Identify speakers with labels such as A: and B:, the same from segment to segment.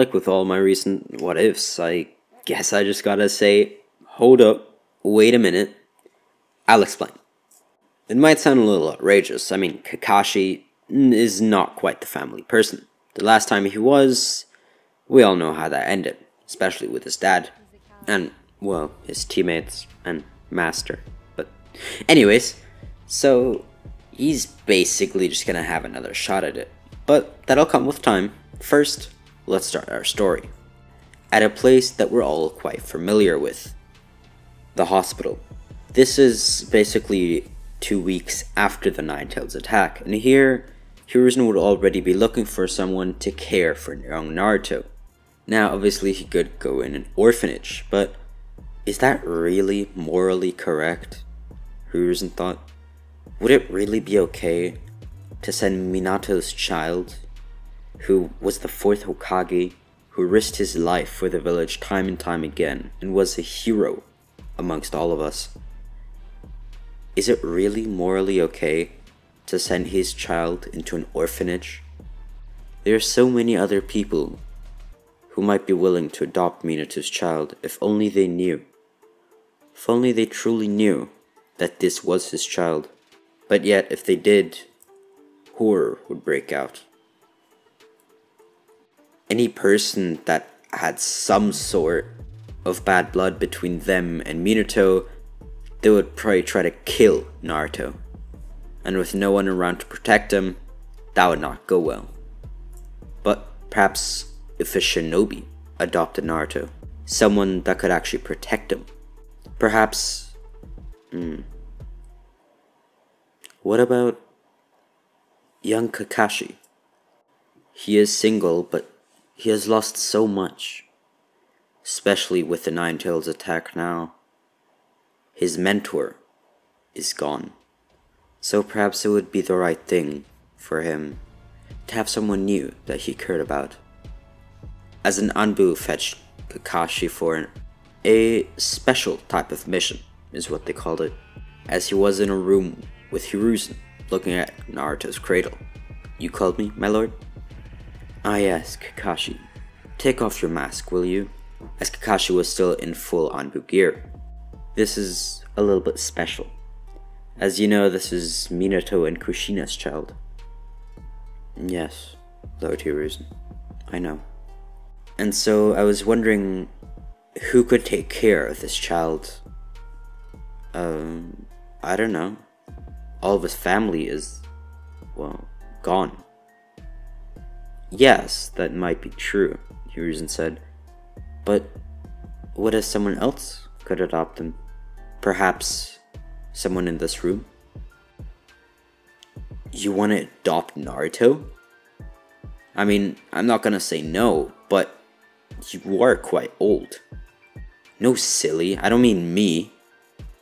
A: like with all my recent what ifs, I guess I just gotta say, hold up, wait a minute, I'll explain. It might sound a little outrageous. I mean, Kakashi is not quite the family person. The last time he was, we all know how that ended, especially with his dad. And, well, his teammates and master. But, anyways, so he's basically just gonna have another shot at it. But that'll come with time. First, let's start our story. At a place that we're all quite familiar with the hospital. This is basically two weeks after the Nine Tails attack, and here, Hiruzen would already be looking for someone to care for young Naruto. Now, obviously, he could go in an orphanage, but is that really morally correct? Hiruzen thought. Would it really be okay to send Minato's child, who was the fourth Hokage, who risked his life for the village time and time again, and was a hero amongst all of us? Is it really morally okay to send his child into an orphanage? There are so many other people who might be willing to adopt Minato's child if only they knew. If only they truly knew that this was his child. But yet, if they did, horror would break out. Any person that had some sort of bad blood between them and Minato they would probably try to kill Naruto. And with no one around to protect him, that would not go well. But perhaps if a shinobi adopted Naruto, someone that could actually protect him. Perhaps. Hmm. What about young Kakashi? He is single, but he has lost so much, especially with the Nine Tails attack now. His mentor is gone. So perhaps it would be the right thing for him to have someone new that he cared about. As an Anbu fetched Kakashi for a special type of mission, is what they called it, as he was in a room with Hiruzen looking at Naruto's cradle. You called me, my lord? Ah yes, Kakashi. Take off your mask, will you? As Kakashi was still in full Anbu gear. This is a little bit special. As you know, this is Minato and Kushina's child. Yes, Lord Hiruzen. I know. And so I was wondering who could take care of this child. Um, I don't know. All of his family is, well, gone. Yes, that might be true, Hiruzen said. But what if someone else could adopt him. Perhaps someone in this room? You want to adopt Naruto? I mean, I'm not gonna say no, but you are quite old. No, silly, I don't mean me.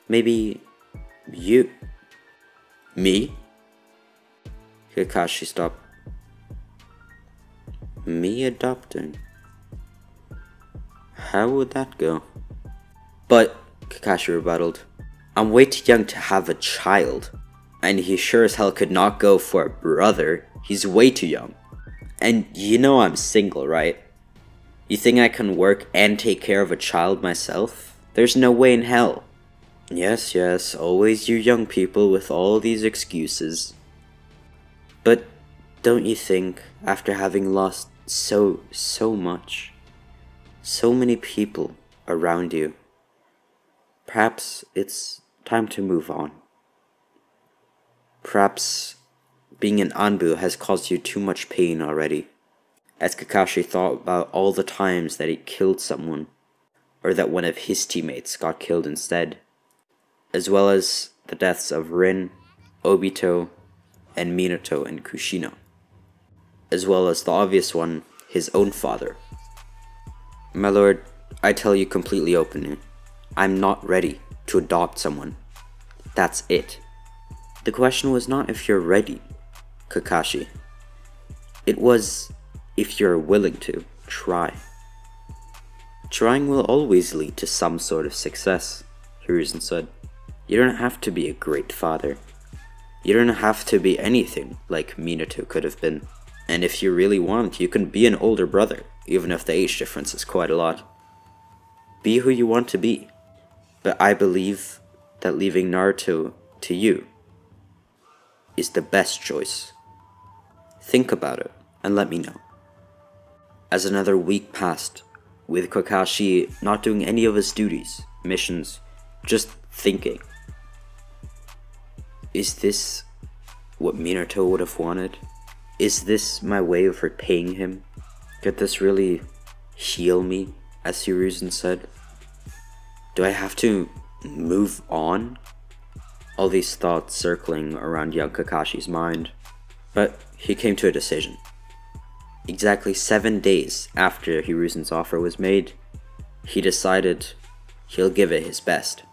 A: Maybe you. Me? Kakashi stopped. Me adopting? How would that go? But, Kakashi rebutted, I'm way too young to have a child. And he sure as hell could not go for a brother. He's way too young. And you know I'm single, right? You think I can work and take care of a child myself? There's no way in hell. Yes, yes, always you young people with all these excuses. But don't you think, after having lost so, so much, so many people around you, Perhaps it's time to move on. Perhaps being an Anbu has caused you too much pain already. As Kakashi thought about all the times that he killed someone, or that one of his teammates got killed instead, as well as the deaths of Rin, Obito, and Minato and Kushina, as well as the obvious one, his own father. My lord, I tell you completely openly, I'm not ready to adopt someone. That's it. The question was not if you're ready, Kakashi. It was if you're willing to try. Trying will always lead to some sort of success, Hiruzen said. You don't have to be a great father. You don't have to be anything like Minato could have been. And if you really want, you can be an older brother, even if the age difference is quite a lot. Be who you want to be. But I believe that leaving Naruto to you is the best choice. Think about it and let me know. As another week passed, with Kakashi not doing any of his duties, missions, just thinking. Is this what Minato would have wanted? Is this my way of repaying him? Could this really heal me, as Hiruzen said? Do I have to move on? All these thoughts circling around young Kakashi's mind. But he came to a decision. Exactly seven days after Hiruzen's offer was made, he decided he'll give it his best.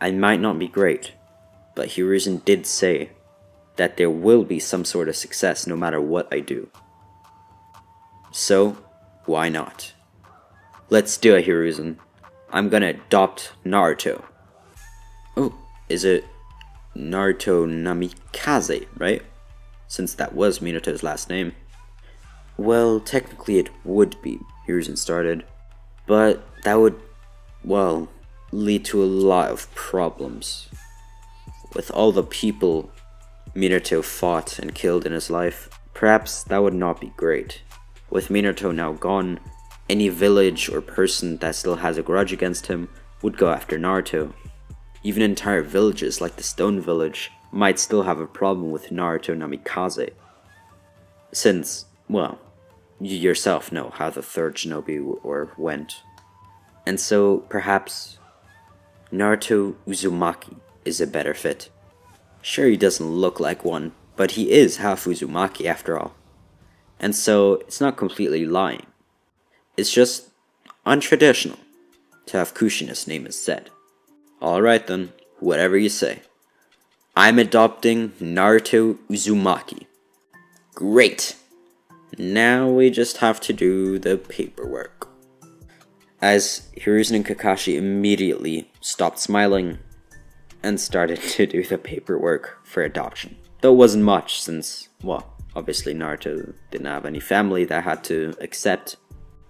A: I might not be great, but Hiruzen did say that there will be some sort of success no matter what I do. So, why not? Let's do it, Hiruzen. I'm gonna adopt Naruto. Oh, is it Naruto Namikaze, right? Since that was Minato's last name. Well, technically it would be, Hiruzen started. But that would, well, lead to a lot of problems. With all the people Minato fought and killed in his life, perhaps that would not be great. With Minato now gone, any village or person that still has a grudge against him would go after Naruto. Even entire villages like the Stone Village might still have a problem with Naruto Namikaze. Since, well, you yourself know how the third shinobi war went. And so, perhaps, Naruto Uzumaki is a better fit. Sure, he doesn't look like one, but he is half Uzumaki after all. And so, it's not completely lying. It's just untraditional to have Kushina's name said. Alright then, whatever you say. I'm adopting Naruto Uzumaki. Great! Now we just have to do the paperwork. As Hiruzen and Kakashi immediately stopped smiling and started to do the paperwork for adoption. Though it wasn't much since, well, obviously Naruto didn't have any family that had to accept.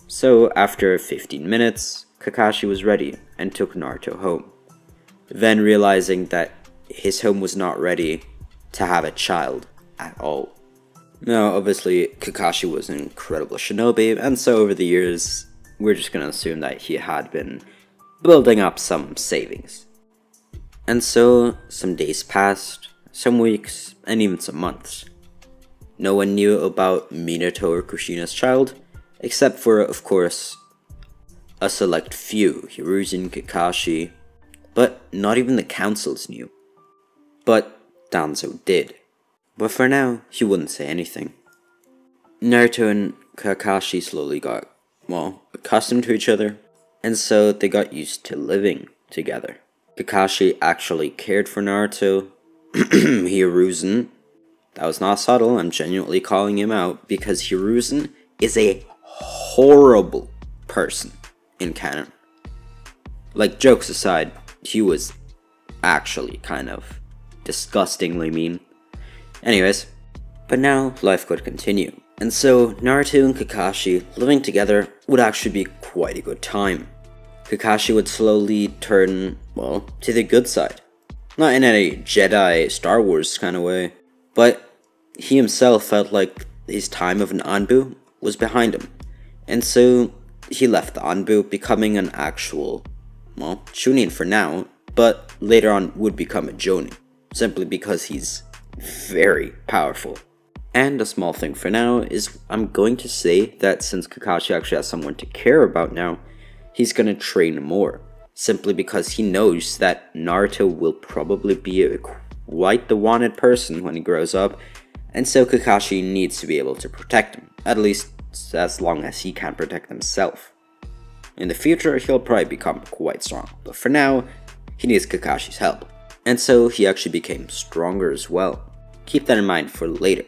A: So after 15 minutes, Kakashi was ready and took Naruto home. Then realizing that his home was not ready to have a child at all. Now, obviously, Kakashi was an incredible shinobi, and so over the years, we're just gonna assume that he had been building up some savings. And so, some days passed, some weeks, and even some months. No one knew about Minato or Kushina's child, except for, of course, a select few, Hiruzen, Kakashi, but not even the councils knew. But Danzo did. But for now, he wouldn't say anything. Naruto and Kakashi slowly got, well, accustomed to each other, and so they got used to living together. Kakashi actually cared for Naruto. Hiruzen, that was not subtle, I'm genuinely calling him out because Hiruzen is a horrible person in canon. Like, jokes aside, he was actually kind of disgustingly mean. Anyways, but now life could continue. And so Naruto and Kakashi living together would actually be quite a good time. Kakashi would slowly turn, well, to the good side. Not in a Jedi Star Wars kind of way, but he himself felt like his time of an Anbu was behind him. And so he left the Anbu becoming an actual, well, Chunin for now, but later on would become a Jonin, simply because he's very powerful. And a small thing for now is I'm going to say that since Kakashi actually has someone to care about now, he's to train more. Simply because he knows that Naruto will probably be a, quite the wanted person when he grows up, and so Kakashi needs to be able to protect him, at least as long as he can protect himself. In the future, he'll probably become quite strong, but for now, he needs Kakashi's help and so he actually became stronger as well. Keep that in mind for later.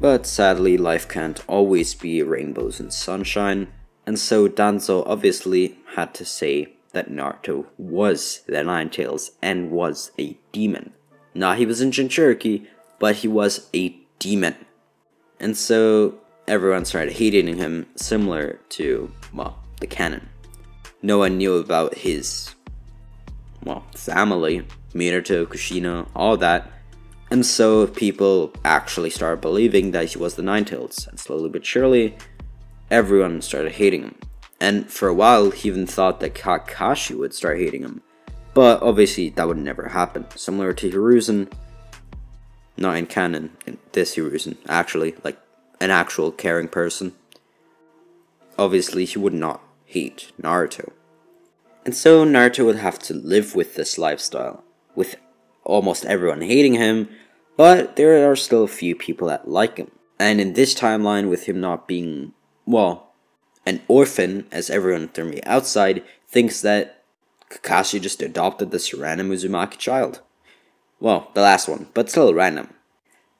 A: But sadly, life can't always be rainbows and sunshine, and so Danzo obviously had to say that Naruto was the Nine Tails and was a demon. Now he was in Jinchuriki, but he was a demon. And so everyone started hating him, similar to, well, the canon. No one knew about his, well, family, Minato, Kushina, all that. And so people actually started believing that he was the Nine-Tails, and slowly but surely, everyone started hating him. And for a while, he even thought that Kakashi would start hating him. But obviously, that would never happen. Similar to Hiruzen, not in canon, in this Hiruzen, actually, like an actual caring person. Obviously, he would not hate Naruto. And so Naruto would have to live with this lifestyle, with almost everyone hating him, but there are still a few people that like him. And in this timeline, with him not being, well, an orphan, as everyone from the outside thinks that Kakashi just adopted this random Uzumaki child. Well, the last one, but still random.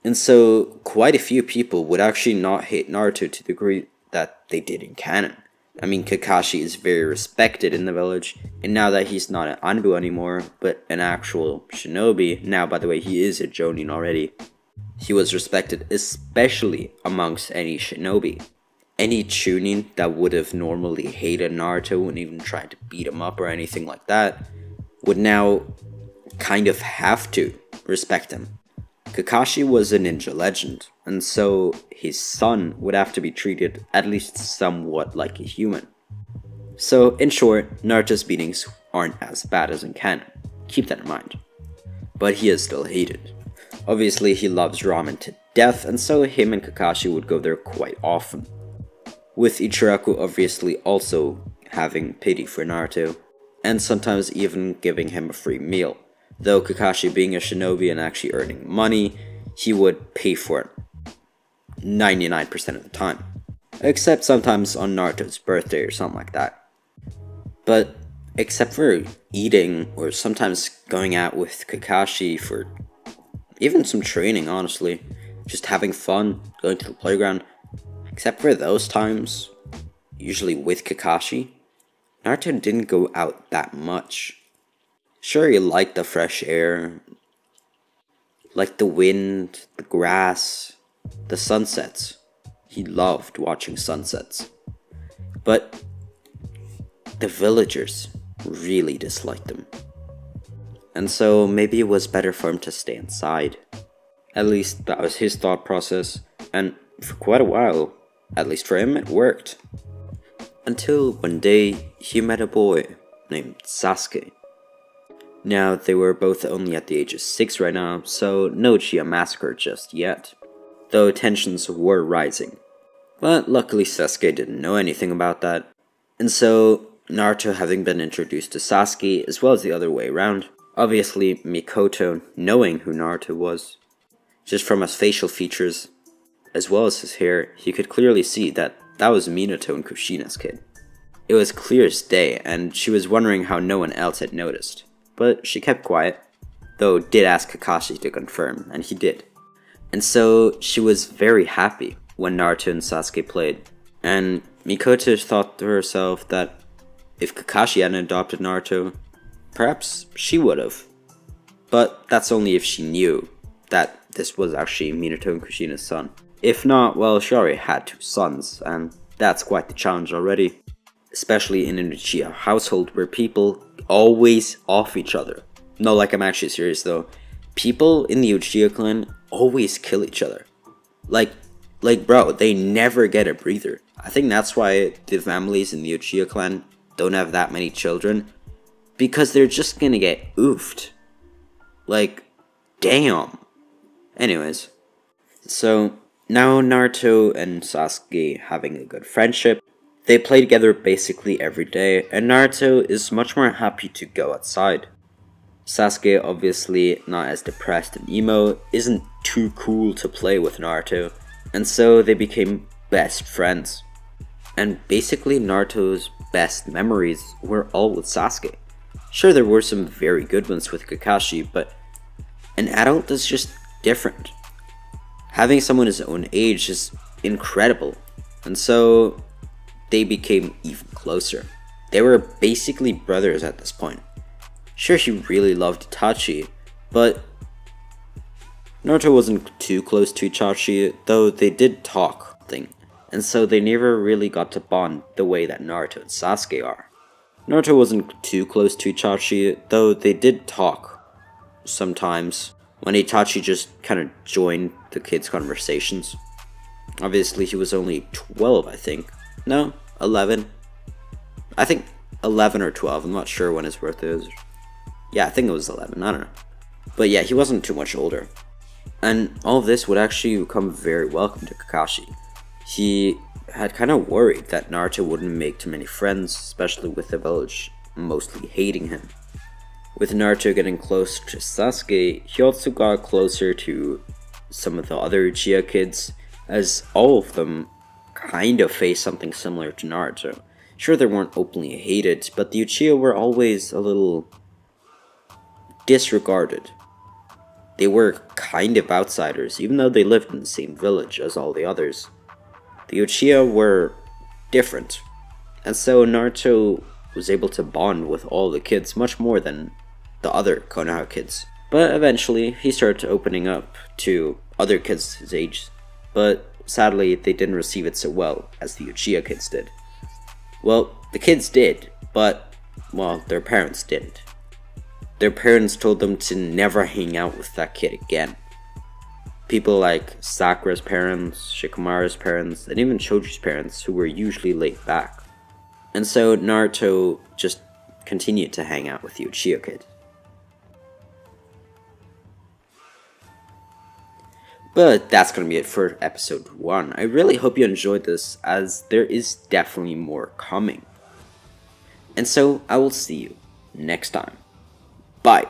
A: And so, quite a few people would actually not hate Naruto to the degree that they did in canon. I mean, Kakashi is very respected in the village, and now that he's not an Anbu anymore, but an actual shinobi, now by the way, he is a Jonin already, he was respected especially amongst any shinobi. Any Chunin that would have normally hated Naruto and even tried to beat him up or anything like that, would now kind of have to respect him. Kakashi was a ninja legend, and so his son would have to be treated at least somewhat like a human. So, in short, Naruto's beatings aren't as bad as in canon. Keep that in mind. But he is still hated. Obviously, he loves ramen to death, and so him and Kakashi would go there quite often. With Ichiraku obviously also having pity for Naruto, and sometimes even giving him a free meal. Though Kakashi being a shinobi and actually earning money, he would pay for it 99% of the time. Except sometimes on Naruto's birthday or something like that. But except for eating or sometimes going out with Kakashi for even some training, honestly, just having fun, going to the playground, except for those times, usually with Kakashi, Naruto didn't go out that much. Sure, he liked the fresh air, like the wind, the grass, the sunsets. He loved watching sunsets. But the villagers really disliked him. And so maybe it was better for him to stay inside. At least that was his thought process, and for quite a while, at least for him, it worked. Until one day he met a boy named Sasuke. Now, they were both only at the age of 6 right now, so no Uchiha massacre just yet, though tensions were rising. But luckily Sasuke didn't know anything about that, and so Naruto having been introduced to Sasuke as well as the other way around, obviously Mikoto knowing who Naruto was, just from his facial features as well as his hair, he could clearly see that that was Minato and Kushina's kid. It was clear as day, and she was wondering how no one else had noticed but she kept quiet, though did ask Kakashi to confirm, and he did. And so she was very happy when Naruto and Sasuke played, and Mikoto thought to herself that if Kakashi hadn't adopted Naruto, perhaps she would have. But that's only if she knew that this was actually Minato and Kushina's son. If not, well, already had two sons, and that's quite the challenge already. Especially in an Uchiha household where people always off each other. No, like I'm actually serious though. People in the Uchiha clan always kill each other. Like, like bro, they never get a breather. I think that's why the families in the Uchiha clan don't have that many children. Because they're just gonna get oofed. Like, damn. Anyways, so now Naruto and Sasuke having a good friendship, they play together basically every day, and Naruto is much more happy to go outside. Sasuke, obviously not as depressed and emo, isn't too cool to play with Naruto, and so they became best friends. And basically, Naruto's best memories were all with Sasuke. Sure, there were some very good ones with Kakashi, but an adult is just different. Having someone his own age is incredible, and so they became even closer. They were basically brothers at this point. Sure, she really loved Itachi, but Naruto wasn't too close to Itachi, though they did talk, thing, and so they never really got to bond the way that Naruto and Sasuke are. Naruto wasn't too close to Itachi, though they did talk sometimes, when Itachi just kind of joined the kids' conversations. Obviously, he was only 12, I think. No, 11. I think 11 or 12. I'm not sure when his birthday is. Yeah, I think it was 11. I don't know. But yeah, he wasn't too much older. And all of this would actually become very welcome to Kakashi. He had kind of worried that Naruto wouldn't make too many friends, especially with the village mostly hating him. With Naruto getting close to Sasuke, he also got closer to some of the other Uchiha kids, as all of them kind of faced something similar to Naruto. Sure, they weren't openly hated, but the Uchiha were always a little disregarded. They were kind of outsiders, even though they lived in the same village as all the others. The Uchiha were different, and so Naruto was able to bond with all the kids much more than the other Konoha kids. But eventually, he started opening up to other kids his age, but sadly, they didn't receive it so well as the Uchiha kids did. Well, the kids did, but, well, their parents didn't. Their parents told them to never hang out with that kid again. People like Sakura's parents, Shikamaru's parents, and even Choji's parents, who were usually laid back. And so Naruto just continued to hang out with the Uchiha kid. But that's going to be it for episode 1. I really hope you enjoyed this, as there is definitely more coming. And so, I will see you next time. Bye.